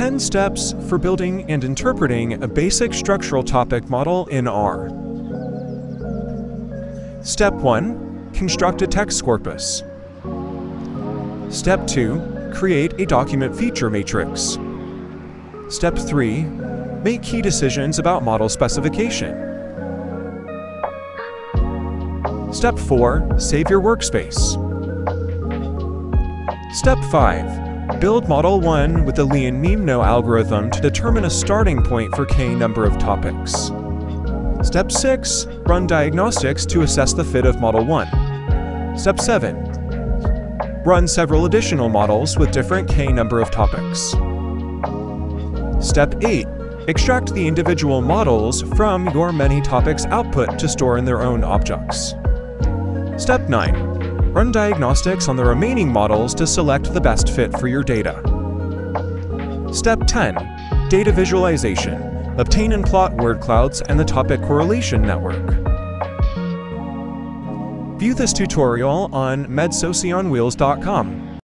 10 steps for building and interpreting a basic structural topic model in R. Step 1. Construct a text corpus. Step 2. Create a document feature matrix. Step 3. Make key decisions about model specification. Step 4. Save your workspace. Step 5. Build Model 1 with the Lee-Mimno algorithm to determine a starting point for k number of topics. Step 6. Run diagnostics to assess the fit of Model 1. Step 7. Run several additional models with different k number of topics. Step 8. Extract the individual models from your many topics output to store in their own objects. Step 9. Run diagnostics on the remaining models to select the best fit for your data. Step 10. Data visualization. Obtain and plot word clouds and the topic correlation network. View this tutorial on medsocionwheels.com.